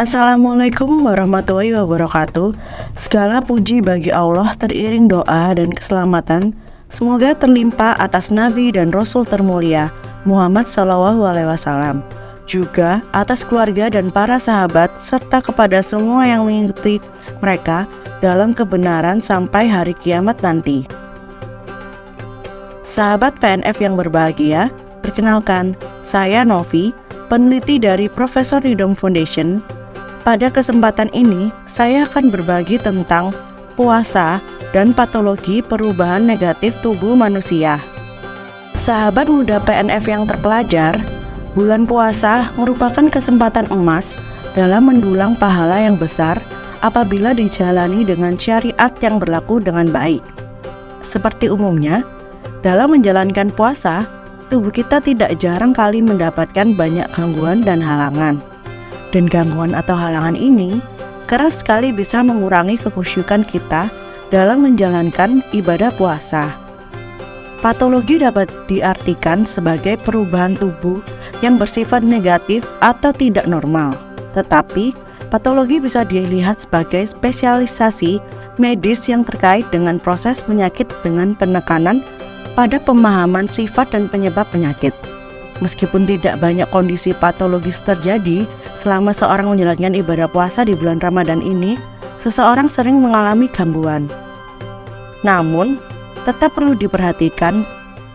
Assalamualaikum warahmatullahi wabarakatuh. Segala puji bagi Allah teriring doa dan keselamatan semoga terlimpah atas Nabi dan Rasul termulia Muhammad Shallallahu Alaihi Wasallam. Juga atas keluarga dan para sahabat serta kepada semua yang mengikuti mereka dalam kebenaran sampai hari kiamat nanti. Sahabat PNF yang berbahagia, perkenalkan saya Novi, peneliti dari Profesor Ridom Foundation pada kesempatan ini, saya akan berbagi tentang puasa dan patologi perubahan negatif tubuh manusia. Sahabat muda PNF yang terpelajar, bulan puasa merupakan kesempatan emas dalam mendulang pahala yang besar apabila dijalani dengan syariat yang berlaku dengan baik. Seperti umumnya, dalam menjalankan puasa, tubuh kita tidak jarang kali mendapatkan banyak gangguan dan halangan dan gangguan atau halangan ini kerap sekali bisa mengurangi kekhusyukan kita dalam menjalankan ibadah puasa. Patologi dapat diartikan sebagai perubahan tubuh yang bersifat negatif atau tidak normal. Tetapi, patologi bisa dilihat sebagai spesialisasi medis yang terkait dengan proses penyakit dengan penekanan pada pemahaman sifat dan penyebab penyakit. Meskipun tidak banyak kondisi patologis terjadi selama seorang menjalankan ibadah puasa di bulan Ramadan ini, seseorang sering mengalami gangguan. Namun, tetap perlu diperhatikan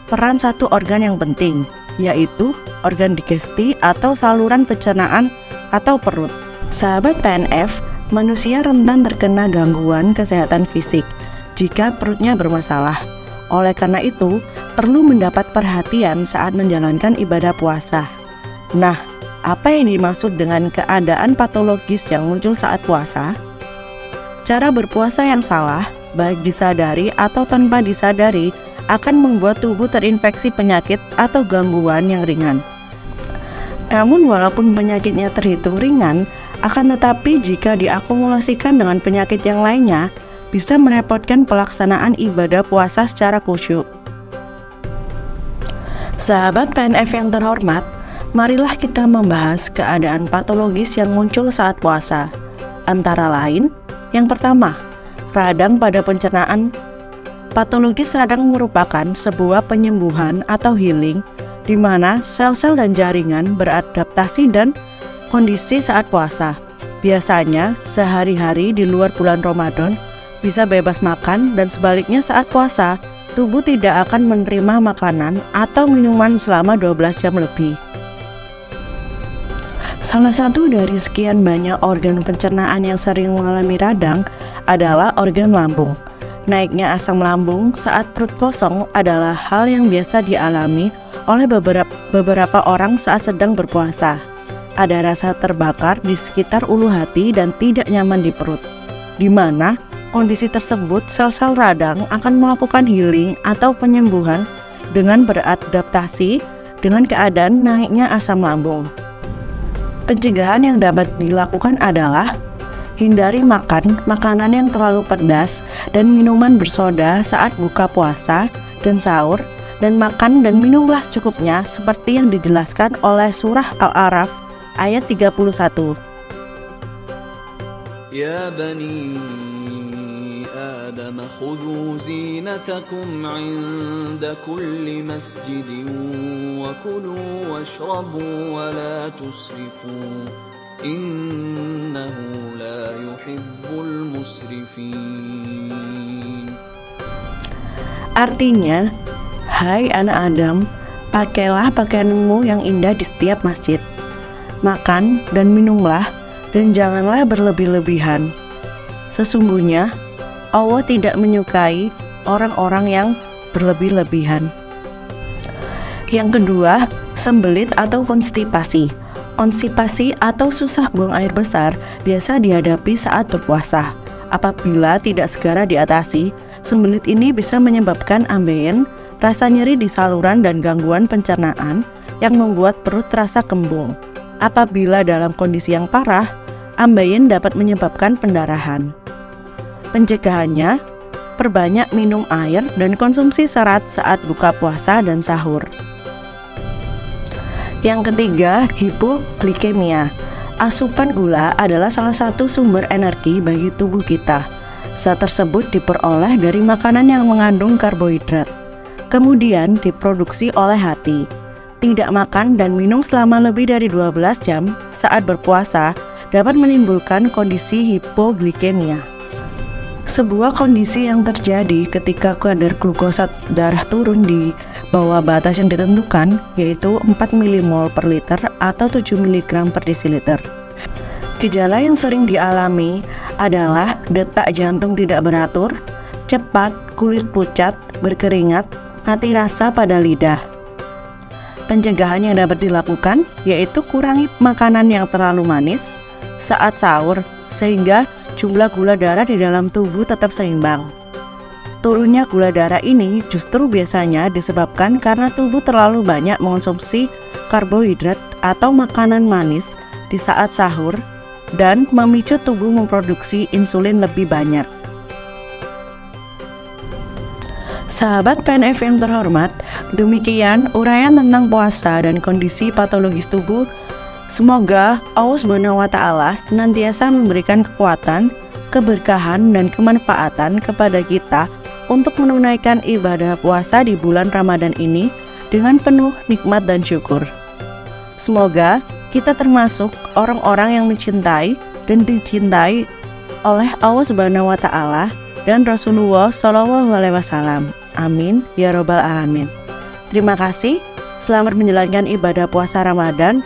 peran satu organ yang penting, yaitu organ digesti atau saluran pencernaan atau perut. Sahabat PNF, manusia rentan terkena gangguan kesehatan fisik jika perutnya bermasalah. Oleh karena itu, perlu mendapat perhatian saat menjalankan ibadah puasa. Nah, apa yang dimaksud dengan keadaan patologis yang muncul saat puasa? Cara berpuasa yang salah, baik disadari atau tanpa disadari, akan membuat tubuh terinfeksi penyakit atau gangguan yang ringan. Namun, walaupun penyakitnya terhitung ringan, akan tetapi jika diakumulasikan dengan penyakit yang lainnya, bisa merepotkan pelaksanaan ibadah puasa secara khusyuk. Sahabat PNF yang terhormat, marilah kita membahas keadaan patologis yang muncul saat puasa. Antara lain, yang pertama, radang pada pencernaan. Patologis radang merupakan sebuah penyembuhan atau healing di mana sel-sel dan jaringan beradaptasi dan kondisi saat puasa. Biasanya, sehari-hari di luar bulan Ramadan bisa bebas makan dan sebaliknya saat puasa tubuh tidak akan menerima makanan atau minuman selama 12 jam lebih. Salah satu dari sekian banyak organ pencernaan yang sering mengalami radang adalah organ lambung. Naiknya asam lambung saat perut kosong adalah hal yang biasa dialami oleh beberapa, beberapa orang saat sedang berpuasa. Ada rasa terbakar di sekitar ulu hati dan tidak nyaman di perut, di mana kondisi tersebut, sel-sel radang akan melakukan healing atau penyembuhan dengan beradaptasi dengan keadaan naiknya asam lambung. Pencegahan yang dapat dilakukan adalah hindari makan makanan yang terlalu pedas dan minuman bersoda saat buka puasa dan sahur dan makan dan minumlah secukupnya seperti yang dijelaskan oleh surah Al-Araf ayat 31. Ya bani آدم خذوا زينتكم عند كل مسجد وكلوا واشربوا ولا تسرفوا إنه لا يحب المسرفين Artinya, hai anak Adam, pakailah pakaianmu yang indah di setiap masjid. Makan dan minumlah, dan janganlah berlebih-lebihan. Sesungguhnya, Allah tidak menyukai orang-orang yang berlebih-lebihan. Yang kedua, sembelit atau konstipasi. Konstipasi atau susah buang air besar biasa dihadapi saat berpuasa. Apabila tidak segera diatasi, sembelit ini bisa menyebabkan ambeien, rasa nyeri di saluran dan gangguan pencernaan yang membuat perut terasa kembung. Apabila dalam kondisi yang parah, ambeien dapat menyebabkan pendarahan. Pencegahannya, perbanyak minum air dan konsumsi serat saat buka puasa dan sahur. Yang ketiga, hipoglikemia Asupan gula adalah salah satu sumber energi bagi tubuh kita. Zat tersebut diperoleh dari makanan yang mengandung karbohidrat. Kemudian diproduksi oleh hati. Tidak makan dan minum selama lebih dari 12 jam saat berpuasa dapat menimbulkan kondisi hipoglikemia. Sebuah kondisi yang terjadi ketika kadar glukosa darah turun di bawah batas yang ditentukan yaitu 4 mmol per liter atau 7 mg per desiliter. Gejala yang sering dialami adalah detak jantung tidak beratur, cepat, kulit pucat, berkeringat, mati rasa pada lidah. Pencegahan yang dapat dilakukan yaitu kurangi makanan yang terlalu manis saat sahur sehingga jumlah gula darah di dalam tubuh tetap seimbang. Turunnya gula darah ini justru biasanya disebabkan karena tubuh terlalu banyak mengonsumsi karbohidrat atau makanan manis di saat sahur dan memicu tubuh memproduksi insulin lebih banyak. Sahabat PNF yang terhormat, demikian uraian tentang puasa dan kondisi patologis tubuh. Semoga Allah SWT senantiasa memberikan kekuatan, keberkahan, dan kemanfaatan kepada kita untuk menunaikan ibadah puasa di bulan Ramadan ini dengan penuh nikmat dan syukur. Semoga kita termasuk orang-orang yang mencintai dan dicintai oleh Allah Subhanahu wa taala dan Rasulullah Shallallahu alaihi wasallam. Amin ya robbal alamin. Terima kasih. Selamat menjalankan ibadah puasa Ramadan.